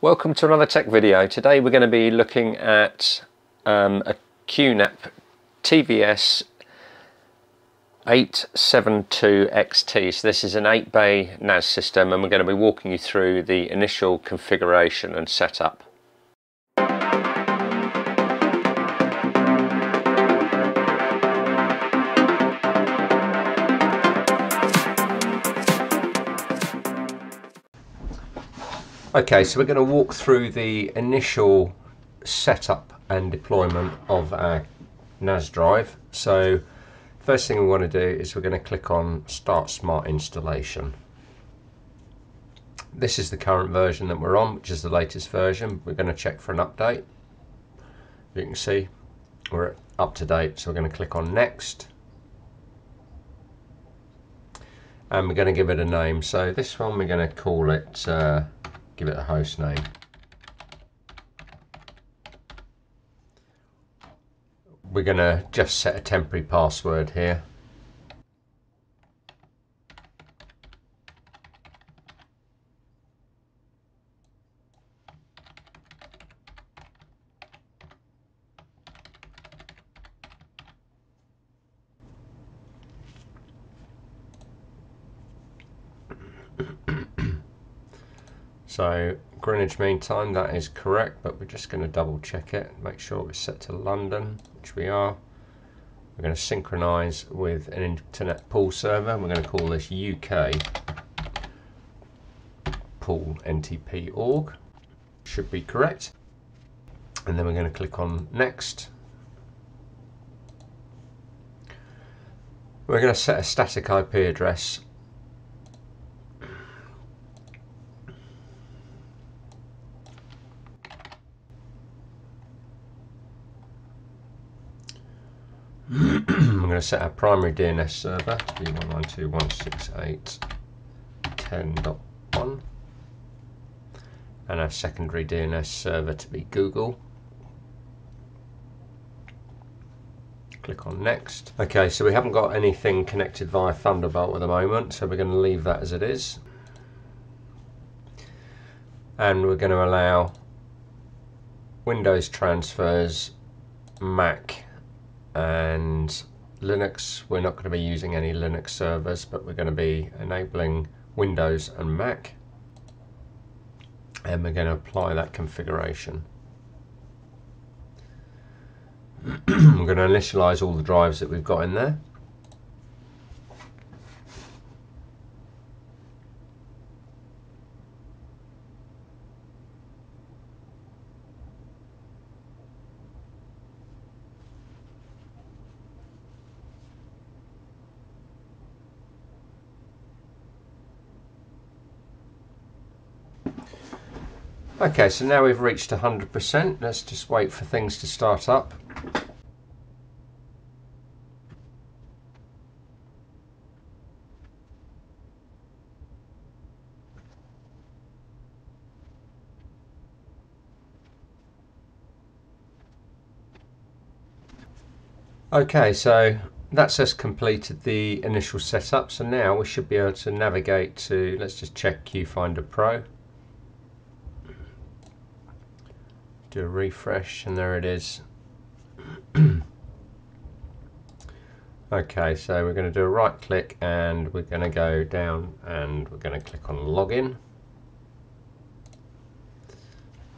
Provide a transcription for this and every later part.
Welcome to another tech video. Today we're going to be looking at um, a QNAP TVS 872XT. So this is an 8-bay NAS system and we're going to be walking you through the initial configuration and setup. Okay, so we're going to walk through the initial setup and deployment of our NAS drive. So first thing we want to do is we're going to click on Start Smart Installation. This is the current version that we're on, which is the latest version. We're going to check for an update. You can see we're up to date, so we're going to click on Next. And we're going to give it a name. So this one we're going to call it uh, give it a host name. We're going to just set a temporary password here. So Greenwich Mean Time, that is correct, but we're just going to double check it, make sure we're set to London, which we are. We're going to synchronize with an internet pool server. We're going to call this UK pool NTP org. Should be correct. And then we're going to click on next. We're going to set a static IP address I'm going to set our primary DNS server to be 192.168.10.1 and our secondary DNS server to be Google. Click on next. Okay, so we haven't got anything connected via Thunderbolt at the moment, so we're going to leave that as it is. And we're going to allow Windows transfers, Mac and Linux, we're not going to be using any Linux servers, but we're going to be enabling Windows and Mac. And we're going to apply that configuration. we're going to initialize all the drives that we've got in there. Okay, so now we've reached 100%. Let's just wait for things to start up. Okay, so that's us completed the initial setup. So now we should be able to navigate to, let's just check QFinder Pro. Refresh and there it is. Okay so we're going to do a right click and we're going to go down and we're going to click on login.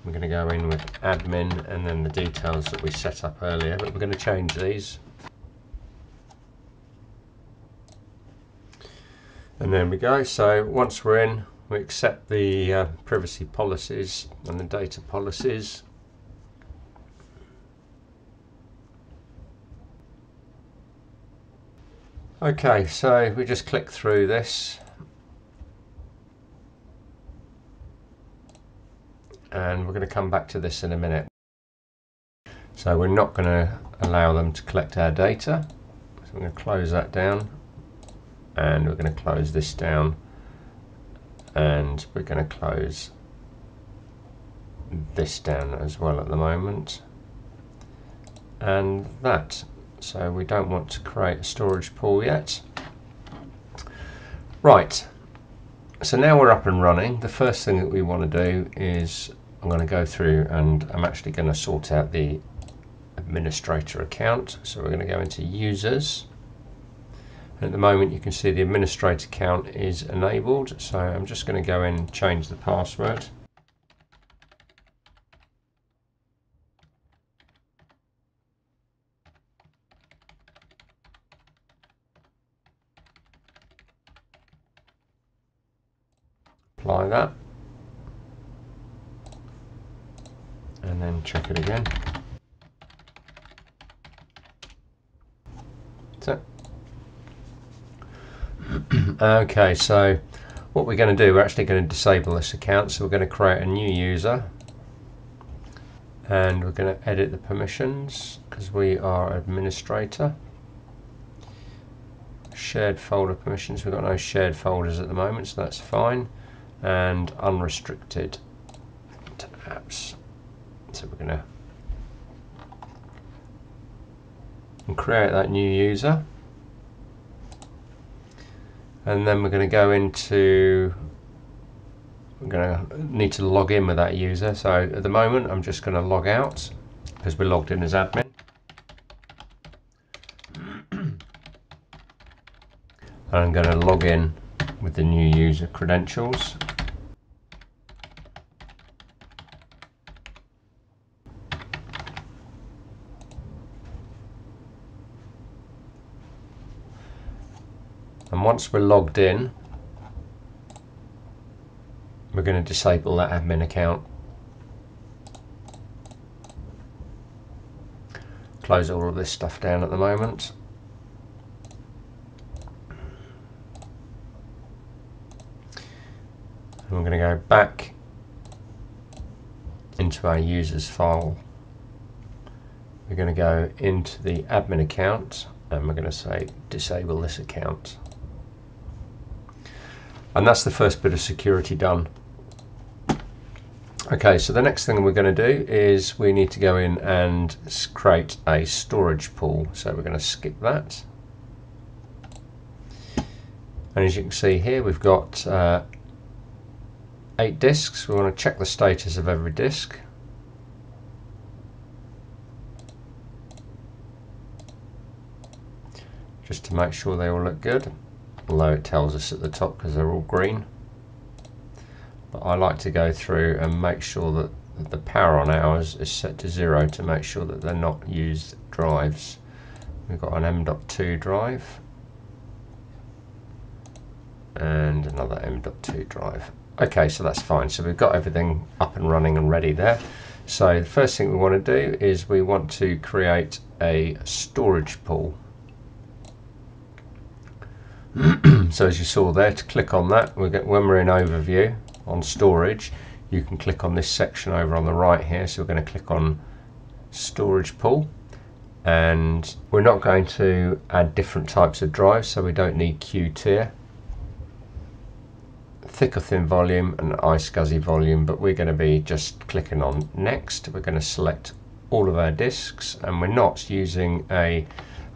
We're going to go in with admin and then the details that we set up earlier but we're going to change these. And there we go. So once we're in we accept the uh, privacy policies and the data policies Okay, so we just click through this. And we're going to come back to this in a minute. So we're not going to allow them to collect our data. So we're going to close that down. And we're going to close this down. And we're going to close this down as well at the moment. And that so we don't want to create a storage pool yet. Right, so now we're up and running. The first thing that we want to do is I'm going to go through and I'm actually going to sort out the administrator account. So we're going to go into users. And at the moment you can see the administrator account is enabled. So I'm just going to go in and change the password. Apply that. And then check it again. So okay so what we're going to do we're actually going to disable this account. So we're going to create a new user. And we're going to edit the permissions because we are administrator. Shared folder permissions we've got no shared folders at the moment so that's fine and unrestricted apps. So we're going to create that new user. And then we're going to go into, we're going to need to log in with that user. So at the moment, I'm just going to log out because we're logged in as admin. I'm going to log in with the new user credentials. And once we're logged in, we're going to disable that admin account. Close all of this stuff down at the moment. And we're going to go back into our users file. We're going to go into the admin account and we're going to say disable this account. And that's the first bit of security done. Okay, so the next thing we're going to do is we need to go in and create a storage pool. So we're going to skip that. And as you can see here, we've got uh, eight disks. We want to check the status of every disk. Just to make sure they all look good although it tells us at the top because they're all green. But I like to go through and make sure that the power on hours is set to zero to make sure that they're not used drives. We've got an M.2 drive and another M.2 drive. Okay, so that's fine. So we've got everything up and running and ready there. So the first thing we want to do is we want to create a storage pool. so as you saw there, to click on that, we get, when we're in overview on storage, you can click on this section over on the right here. So we're going to click on storage pool. And we're not going to add different types of drives so we don't need Q tier. Thick or thin volume and iSCSI volume but we're going to be just clicking on next. We're going to select all of our disks and we're not using a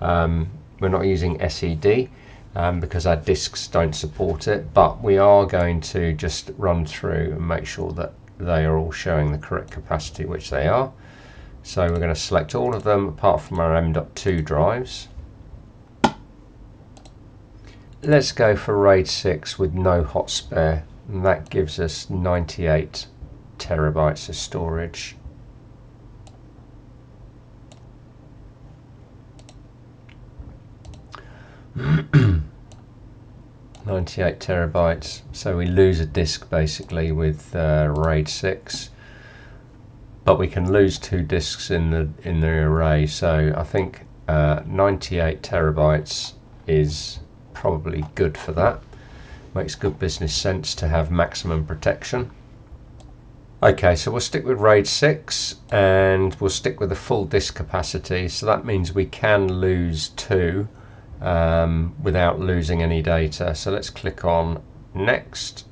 um, we're not using SED um, because our disks don't support it but we are going to just run through and make sure that they are all showing the correct capacity which they are. So we're going to select all of them apart from our M.2 drives. Let's go for RAID 6 with no hot spare and that gives us 98 terabytes of storage 98 terabytes so we lose a disk basically with uh, RAID 6 but we can lose two disks in the in the array so I think uh, 98 terabytes is probably good for that. Makes good business sense to have maximum protection. Okay so we'll stick with RAID 6 and we'll stick with the full disk capacity. So that means we can lose two um, without losing any data. So let's click on next.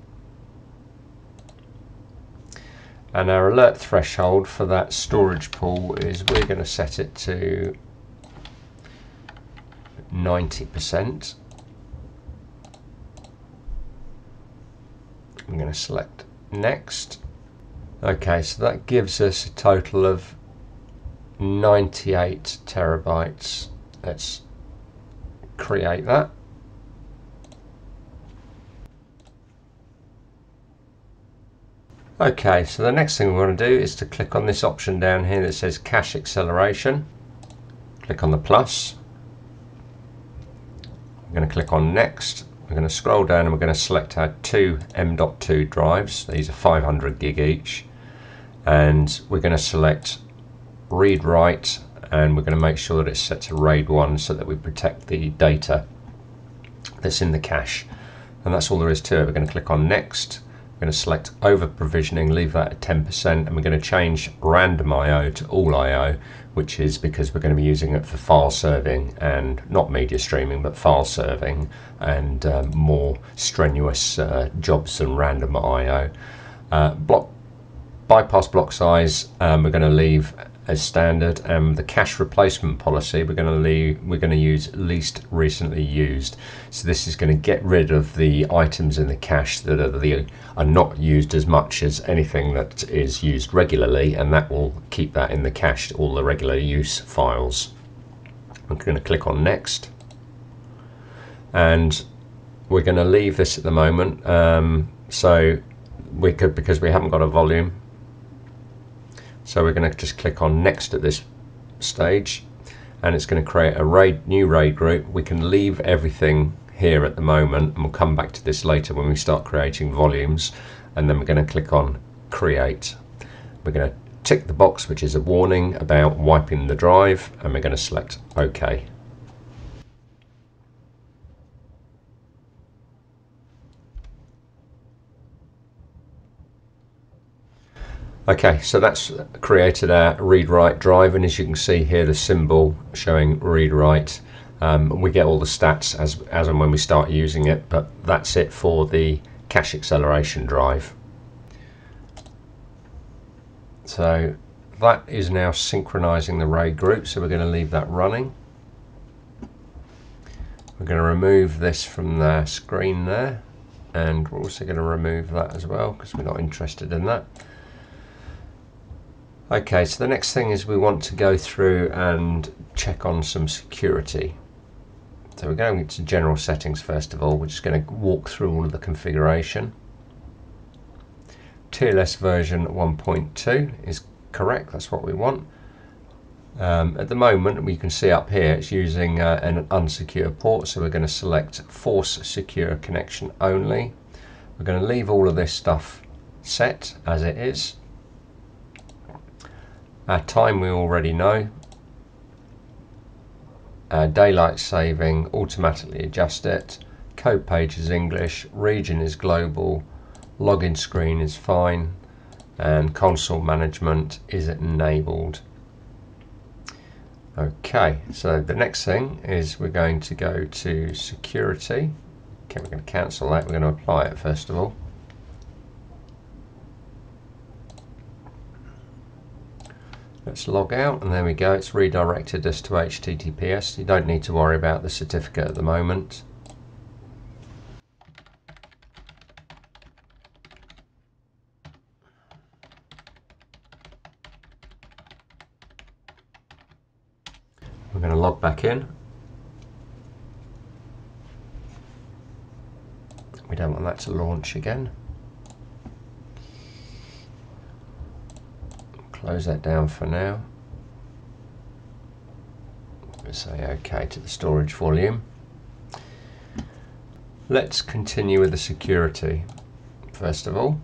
And our alert threshold for that storage pool is we're going to set it to 90%. I'm going to select next Okay, so that gives us a total of 98 terabytes. Let's create that. Okay, so the next thing we want to do is to click on this option down here that says cache acceleration. Click on the plus. I'm going to click on next. We're going to scroll down and we're going to select our two M.2 drives. These are 500 gig each. And we're going to select read write and we're going to make sure that it's set to RAID 1 so that we protect the data that's in the cache. And that's all there is to it. We're going to click on next We're going to select over provisioning, leave that at 10%, and we're going to change random IO to all IO, which is because we're going to be using it for file serving and not media streaming, but file serving and um, more strenuous uh, jobs than random IO. Uh, block bypass block size, um, we're going to leave as standard. and the cache replacement policy, we're going to leave, we're going to use least recently used. So this is going to get rid of the items in the cache that are the are not used as much as anything that is used regularly, and that will keep that in the cache all the regular use files. I'm going to click on next, and we're going to leave this at the moment. Um, so we could because we haven't got a volume so we're going to just click on next at this stage and it's going to create a RAID, new RAID group. We can leave everything here at the moment and we'll come back to this later when we start creating volumes and then we're going to click on create. We're going to tick the box which is a warning about wiping the drive and we're going to select OK. Okay, so that's created our read-write drive, and as you can see here, the symbol showing read-write. Um, we get all the stats as, as and when we start using it, but that's it for the cache acceleration drive. So that is now synchronizing the RAID group, so we're going to leave that running. We're going to remove this from the screen there, and we're also going to remove that as well, because we're not interested in that. Okay, so the next thing is we want to go through and check on some security. So we're going to general settings first of all. We're just going to walk through all of the configuration. TLS version 1.2 is correct, that's what we want. Um, at the moment, we can see up here it's using uh, an unsecure port, so we're going to select force secure connection only. We're going to leave all of this stuff set as it is our time we already know. Our daylight saving, automatically adjust it. Code page is English, region is global, login screen is fine, and console management is enabled. Okay, so the next thing is we're going to go to security. Okay, we're going to cancel that. We're going to apply it first of all. Let's log out and there we go, it's redirected us to HTTPS. You don't need to worry about the certificate at the moment. We're going to log back in. We don't want that to launch again. Close that down for now. Say OK to the storage volume. Let's continue with the security. First of all,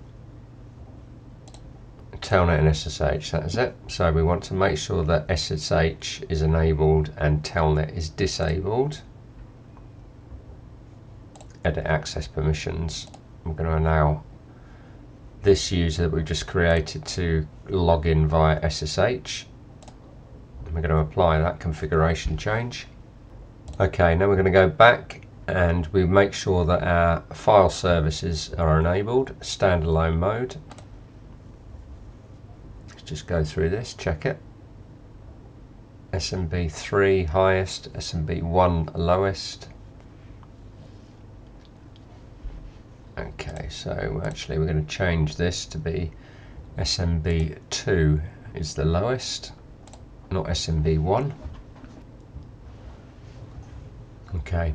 Telnet and SSH, that is it. So we want to make sure that SSH is enabled and Telnet is disabled. Edit access permissions. I'm going to allow this user that we've just created to log in via SSH. We're going to apply that configuration change. Okay, now we're going to go back and we make sure that our file services are enabled, standalone mode. Let's just go through this, check it. SMB3 highest, SMB1 lowest. Okay, so actually we're going to change this to be SMB2 is the lowest, not SMB1. Okay,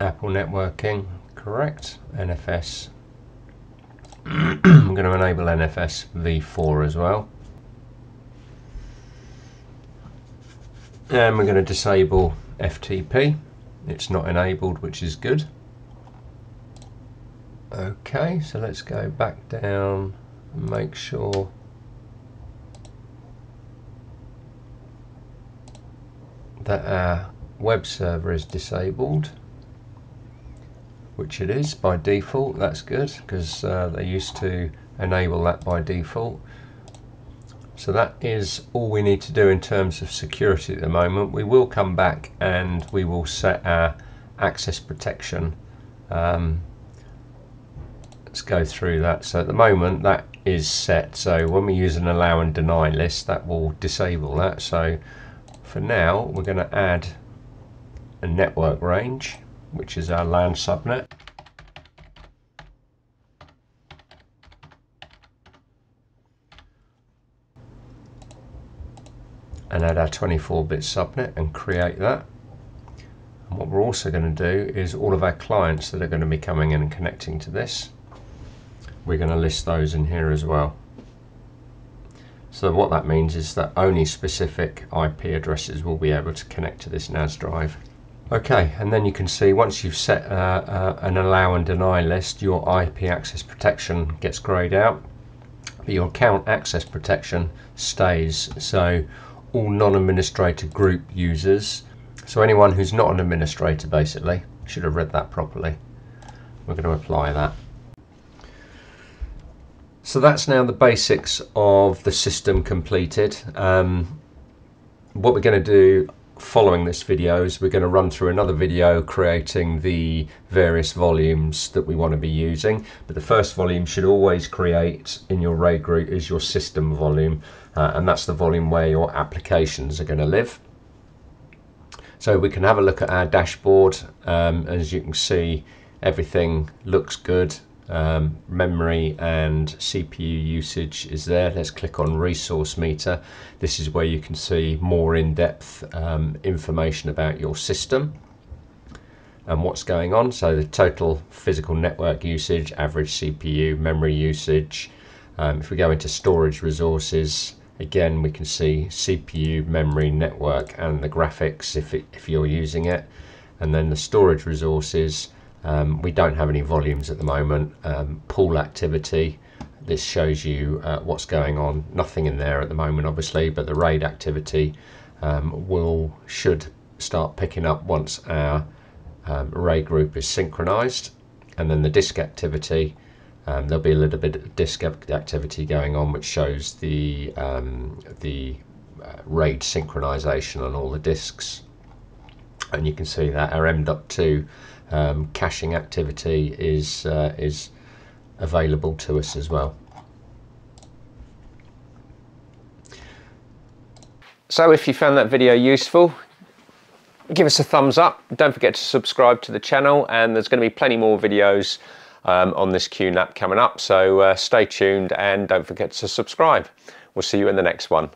Apple networking, correct. NFS. I'm going to enable NFS v4 as well. And we're going to disable FTP. It's not enabled, which is good. Okay, so let's go back down and make sure that our web server is disabled which it is by default. That's good because uh, they used to enable that by default. So that is all we need to do in terms of security at the moment. We will come back and we will set our access protection um, let's go through that. So at the moment that is set. So when we use an allow and deny list that will disable that. So for now we're going to add a network range which is our LAN subnet. And add our 24-bit subnet and create that. And what we're also going to do is all of our clients that are going to be coming in and connecting to this we're going to list those in here as well. So what that means is that only specific IP addresses will be able to connect to this NAS drive. Okay, and then you can see once you've set uh, uh, an allow and deny list, your IP access protection gets grayed out, but your account access protection stays. So all non-administrator group users, so anyone who's not an administrator basically, should have read that properly. We're going to apply that. So that's now the basics of the system completed. Um, what we're going to do following this video is we're going to run through another video creating the various volumes that we want to be using. But the first volume should always create in your RAID group is your system volume uh, and that's the volume where your applications are going to live. So we can have a look at our dashboard. Um, as you can see everything looks good um, memory and CPU usage is there. Let's click on resource meter. This is where you can see more in-depth um, information about your system and what's going on. So the total physical network usage, average CPU, memory usage. Um, if we go into storage resources, again we can see CPU, memory, network and the graphics if, it, if you're using it. And then the storage resources, um, we don't have any volumes at the moment. Um, pool activity, this shows you uh, what's going on. Nothing in there at the moment, obviously, but the RAID activity um, will should start picking up once our um, RAID group is synchronized. And then the disk activity, um, there'll be a little bit of disk activity going on, which shows the um, the uh, RAID synchronization on all the disks. And you can see that our M.2 um, caching activity is uh, is available to us as well. So if you found that video useful, give us a thumbs up. Don't forget to subscribe to the channel and there's going to be plenty more videos um, on this QNAP coming up. So uh, stay tuned and don't forget to subscribe. We'll see you in the next one.